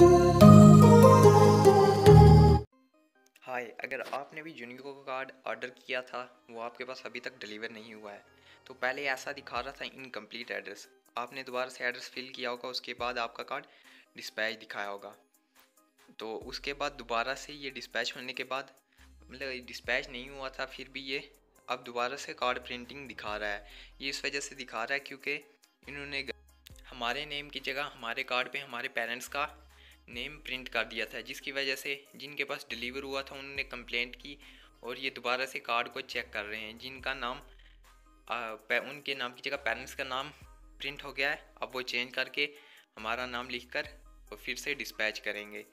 हाय, अगर आपने भी यूनिको का कार्ड ऑर्डर किया था, वो आपके पास अभी तक डिलीवर नहीं हुआ है। तो पहले ऐसा दिखा रहा था इनकम्प्लीट एड्रेस आपने दोबारा से एड्रेस फिल किया होगा, उसके बाद आपका कार्ड डिस्पैच दिखाया होगा। तो उसके बाद दोबारा से ये डिस्पैच होने के बाद मतलब डिस्पैच नहीं हुआ था, फिर भी ये अब दोबारा से कार्ड प्रिंटिंग दिखा रहा है। ये इस वजह से दिखा रहा है क्योंकि इन्होंने हमारे नेम की जगह, हमारे कार्ड पे हमारे पेरेंट्स का नेम प्रिंट कर दिया था जिसकी वजह से जिनके पास डिलीवर हुआ था उन्होंने कंप्लेंट की और ये दोबारा से कार्ड को चेक कर रहे हैं। जिनका नाम आ, उनके नाम की जगह पेरेंट्स का नाम प्रिंट हो गया है। अब वो चेंज करके हमारा नाम लिखकर और फिर से डिस्पैच करेंगे।